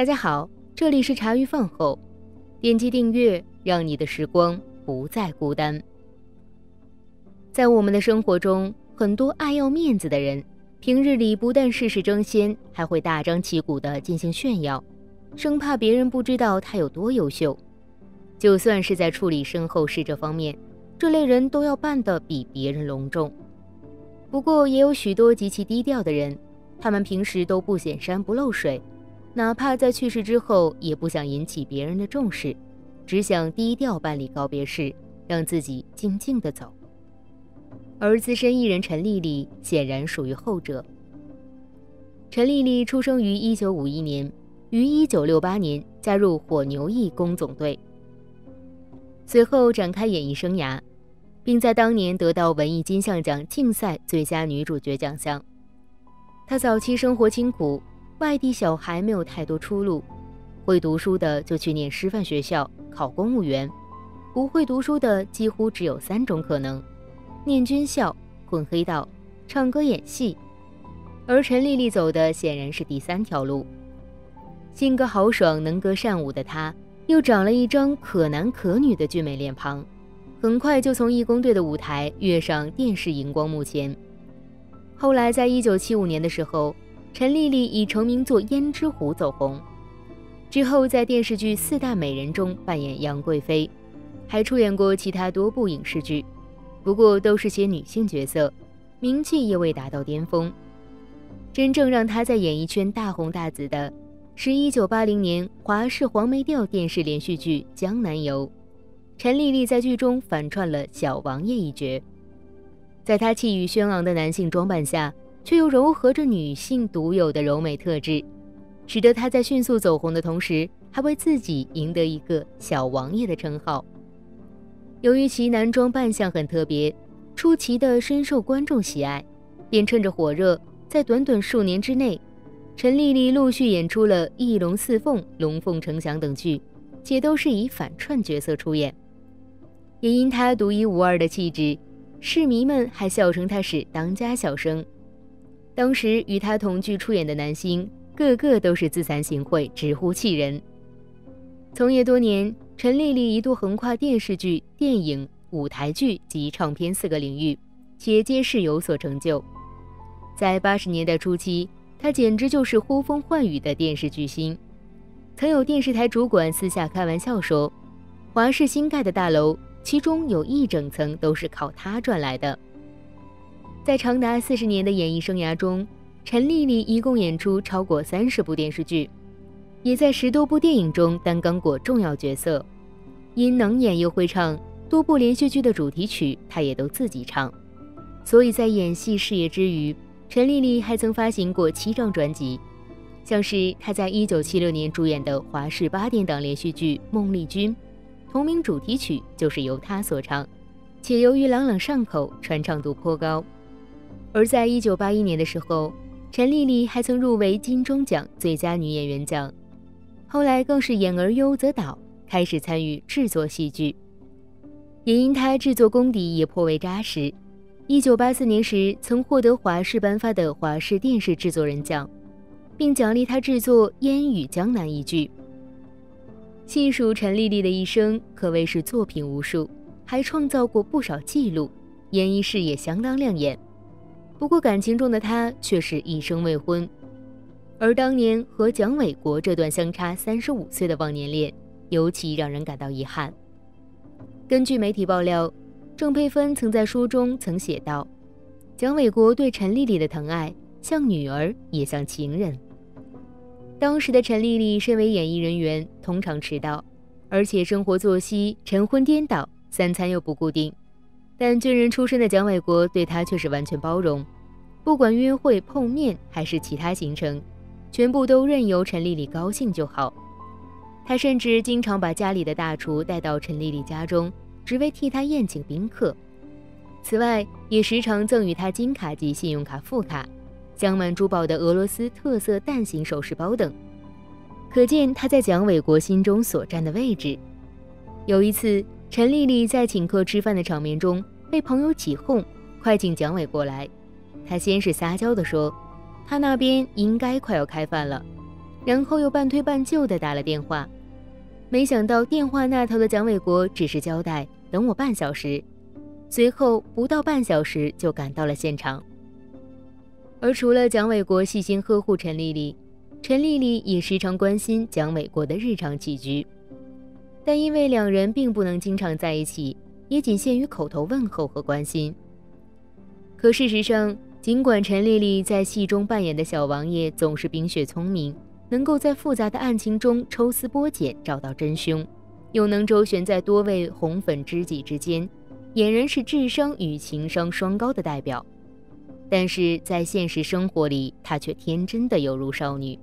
大家好，这里是茶余饭后，点击订阅，让你的时光不再孤单。在我们的生活中，很多爱要面子的人，平日里不但事事争先，还会大张旗鼓地进行炫耀，生怕别人不知道他有多优秀。就算是在处理身后事这方面，这类人都要办得比别人隆重。不过，也有许多极其低调的人，他们平时都不显山不露水。哪怕在去世之后，也不想引起别人的重视，只想低调办理告别式，让自己静静的走。而资深艺人陈丽丽显然属于后者。陈丽丽出生于1951年，于1968年加入火牛义工总队，随后展开演艺生涯，并在当年得到文艺金像奖竞赛最佳女主角奖项。她早期生活清苦。外地小孩没有太多出路，会读书的就去念师范学校考公务员，不会读书的几乎只有三种可能：念军校、混黑道、唱歌演戏。而陈丽丽走的显然是第三条路。性格豪爽、能歌善舞的她，又长了一张可男可女的俊美脸庞，很快就从义工队的舞台跃上电视荧光幕前。后来，在一九七五年的时候。陈丽丽以成名作《胭脂虎》走红，之后在电视剧《四大美人》中扮演杨贵妃，还出演过其他多部影视剧，不过都是些女性角色，名气也未达到巅峰。真正让她在演艺圈大红大紫的，是一九八零年华视黄梅调电视连续剧《江南游》，陈丽丽在剧中反串了小王爷一角，在她气宇轩昂的男性装扮下。却又糅合着女性独有的柔美特质，使得她在迅速走红的同时，还为自己赢得一个“小王爷”的称号。由于其男装扮相很特别，出奇的深受观众喜爱，便趁着火热，在短短数年之内，陈丽丽陆续演出了《翼龙四凤》《龙凤呈祥》等剧，且都是以反串角色出演。也因她独一无二的气质，市迷们还笑称她是当家小生。当时与他同剧出演的男星，个个都是自惭形秽，直呼气人。从业多年，陈丽丽一度横跨电视剧、电影、舞台剧及唱片四个领域，且皆是有所成就。在八十年代初期，她简直就是呼风唤雨的电视巨星。曾有电视台主管私下开玩笑说：“华视新盖的大楼，其中有一整层都是靠她赚来的。”在长达四十年的演艺生涯中，陈丽丽一共演出超过三十部电视剧，也在十多部电影中担纲过重要角色。因能演又会唱，多部连续剧的主题曲她也都自己唱。所以在演戏事业之余，陈丽丽还曾发行过七张专辑，像是她在一九七六年主演的华视八点档连续剧《孟丽君》，同名主题曲就是由她所唱，且由于朗朗上口，传唱度颇高。而在一九八一年的时候，陈丽丽还曾入围金钟奖最佳女演员奖，后来更是演而优则导，开始参与制作戏剧。也因她制作功底也颇为扎实，一九八四年时曾获得华视颁发的华视电视制作人奖，并奖励她制作《烟雨江南》一剧。细数陈丽丽的一生，可谓是作品无数，还创造过不少纪录，演艺事业相当亮眼。不过，感情中的他却是一生未婚，而当年和蒋纬国这段相差三十五岁的忘年恋，尤其让人感到遗憾。根据媒体爆料，郑佩芬曾在书中曾写道：“蒋纬国对陈丽丽的疼爱，像女儿也像情人。”当时的陈丽丽身为演艺人员，通常迟到，而且生活作息晨昏颠倒，三餐又不固定。但军人出身的蒋纬国对他却是完全包容，不管约会、碰面还是其他行程，全部都任由陈丽丽高兴就好。他甚至经常把家里的大厨带到陈丽丽家中，只为替她宴请宾客。此外，也时常赠予她金卡及信用卡副卡、镶满珠宝的俄罗斯特色蛋形首饰包等，可见他在蒋纬国心中所占的位置。有一次。陈丽丽在请客吃饭的场面中被朋友起哄，快请蒋伟过来。她先是撒娇地说：“他那边应该快要开饭了。”然后又半推半就地打了电话。没想到电话那头的蒋伟国只是交代等我半小时，随后不到半小时就赶到了现场。而除了蒋伟国细心呵护陈丽丽，陈丽丽也时常关心蒋伟国的日常起居。但因为两人并不能经常在一起，也仅限于口头问候和关心。可事实上，尽管陈丽丽在戏中扮演的小王爷总是冰雪聪明，能够在复杂的案情中抽丝剥茧找到真凶，又能周旋在多位红粉知己之间，俨然是智商与情商双高的代表，但是在现实生活里，她却天真的犹如少女。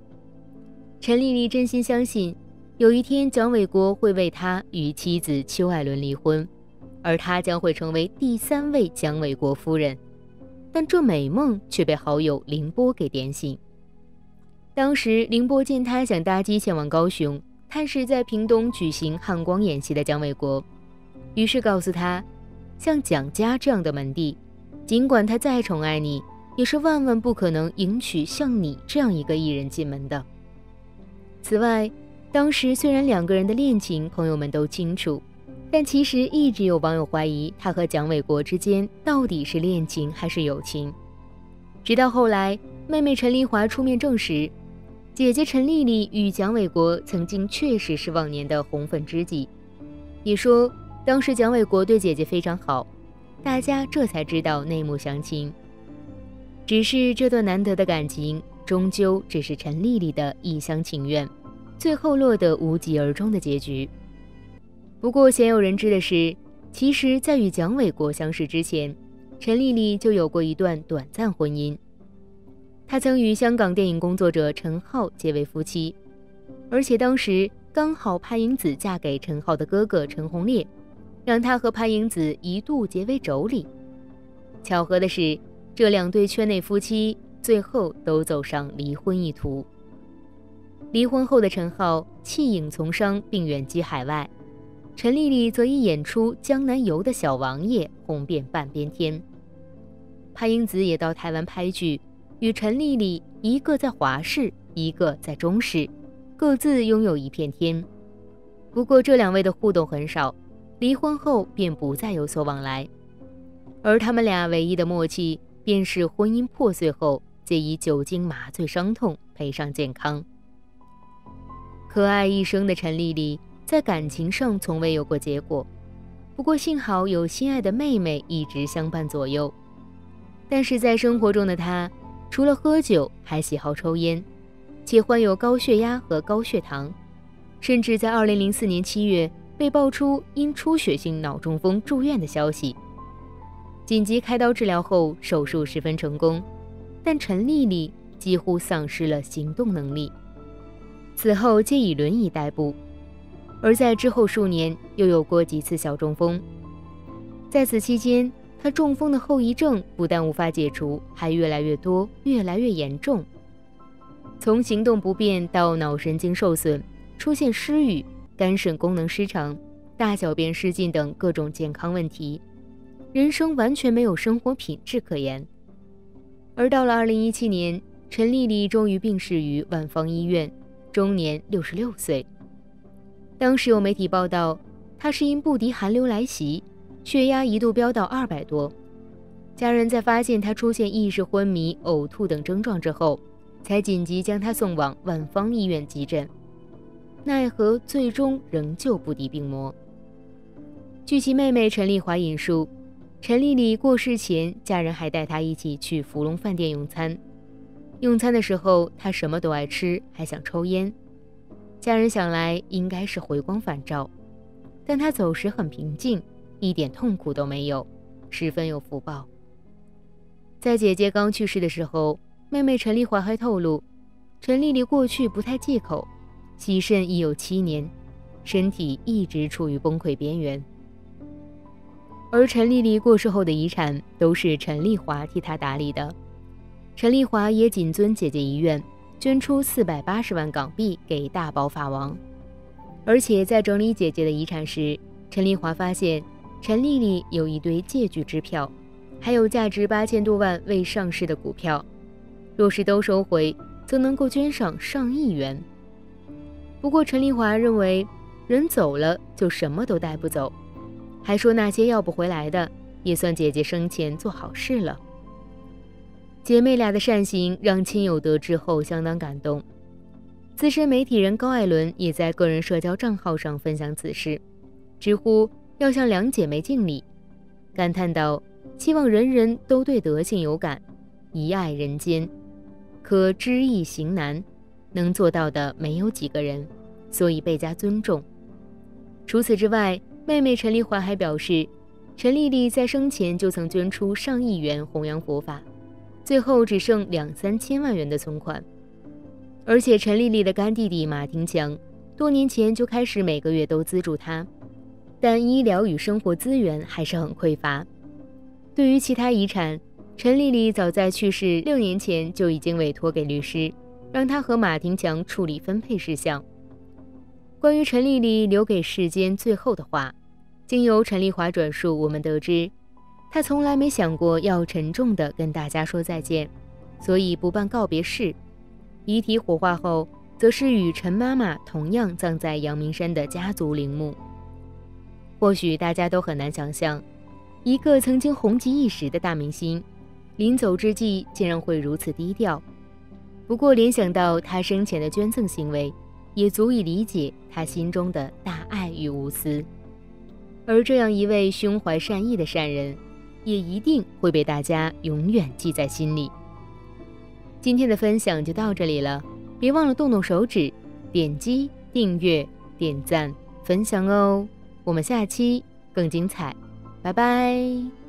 陈丽丽真心相信。有一天，蒋纬国会为他与妻子邱爱伦离婚，而他将会成为第三位蒋纬国夫人。但这美梦却被好友凌波给点醒。当时，凌波见他想搭机前往高雄探视在屏东举行汉光演习的蒋纬国，于是告诉他，像蒋家这样的门第，尽管他再宠爱你，也是万万不可能迎娶像你这样一个艺人进门的。此外，当时虽然两个人的恋情朋友们都清楚，但其实一直有网友怀疑他和蒋纬国之间到底是恋情还是友情。直到后来，妹妹陈丽华出面证实，姐姐陈丽丽与蒋纬国曾经确实是往年的红粉知己，也说当时蒋纬国对姐姐非常好，大家这才知道内幕详情。只是这段难得的感情，终究只是陈丽丽的一厢情愿。最后落得无疾而终的结局。不过，鲜有人知的是，其实，在与蒋纬国相识之前，陈丽丽就有过一段短暂婚姻。她曾与香港电影工作者陈浩结为夫妻，而且当时刚好潘迎紫嫁给陈浩的哥哥陈鸿烈，让他和潘迎紫一度结为妯娌。巧合的是，这两对圈内夫妻最后都走上离婚一途。离婚后的陈浩弃影从商，并远居海外，陈丽丽则以演出《江南游》的小王爷红遍半边天。潘英子也到台湾拍剧，与陈丽丽一个在华视，一个在中视，各自拥有一片天。不过这两位的互动很少，离婚后便不再有所往来，而他们俩唯一的默契，便是婚姻破碎后，皆以酒精麻醉伤痛，赔上健康。可爱一生的陈丽丽，在感情上从未有过结果，不过幸好有心爱的妹妹一直相伴左右。但是在生活中的她，除了喝酒，还喜好抽烟，且患有高血压和高血糖，甚至在2004年7月被爆出因出血性脑中风住院的消息。紧急开刀治疗后，手术十分成功，但陈丽丽几乎丧失了行动能力。此后皆以轮椅代步，而在之后数年又有过几次小中风。在此期间，他中风的后遗症不但无法解除，还越来越多，越来越严重。从行动不便到脑神经受损，出现失语、肝肾功能失常、大小便失禁等各种健康问题，人生完全没有生活品质可言。而到了2017年，陈丽丽终于病逝于万方医院。终年六十六岁。当时有媒体报道，他是因不敌寒流来袭，血压一度飙到二百多。家人在发现他出现意识昏迷、呕吐等症状之后，才紧急将他送往万方医院急诊，奈何最终仍旧不敌病魔。据其妹妹陈丽华引述，陈丽丽过世前，家人还带她一起去福隆饭店用餐。用餐的时候，他什么都爱吃，还想抽烟。家人想来应该是回光返照，但他走时很平静，一点痛苦都没有，十分有福报。在姐姐刚去世的时候，妹妹陈丽华还透露，陈丽丽过去不太忌口，洗肾已有七年，身体一直处于崩溃边缘。而陈丽丽过世后的遗产都是陈丽华替她打理的。陈丽华也谨遵姐姐遗愿，捐出四百八十万港币给大宝法王。而且在整理姐姐的遗产时，陈丽华发现陈丽丽有一堆借据支票，还有价值八千多万未上市的股票。若是都收回，则能够捐上上亿元。不过陈丽华认为，人走了就什么都带不走，还说那些要不回来的，也算姐姐生前做好事了。姐妹俩的善行让亲友得知后相当感动。资深媒体人高艾伦也在个人社交账号上分享此事，直呼要向两姐妹敬礼，感叹道：“希望人人都对德性有感，遗爱人间，可知易行难，能做到的没有几个人，所以倍加尊重。”除此之外，妹妹陈丽华还表示，陈丽丽在生前就曾捐出上亿元弘扬佛法。最后只剩两三千万元的存款，而且陈丽丽的干弟弟马廷强多年前就开始每个月都资助她，但医疗与生活资源还是很匮乏。对于其他遗产，陈丽丽早在去世六年前就已经委托给律师，让他和马廷强处理分配事项。关于陈丽丽留给世间最后的话，经由陈丽华转述，我们得知。他从来没想过要沉重地跟大家说再见，所以不办告别式。遗体火化后，则是与陈妈妈同样葬在阳明山的家族陵墓。或许大家都很难想象，一个曾经红极一时的大明星，临走之际竟然会如此低调。不过联想到他生前的捐赠行为，也足以理解他心中的大爱与无私。而这样一位胸怀善意的善人。也一定会被大家永远记在心里。今天的分享就到这里了，别忘了动动手指，点击订阅、点赞、分享哦！我们下期更精彩，拜拜。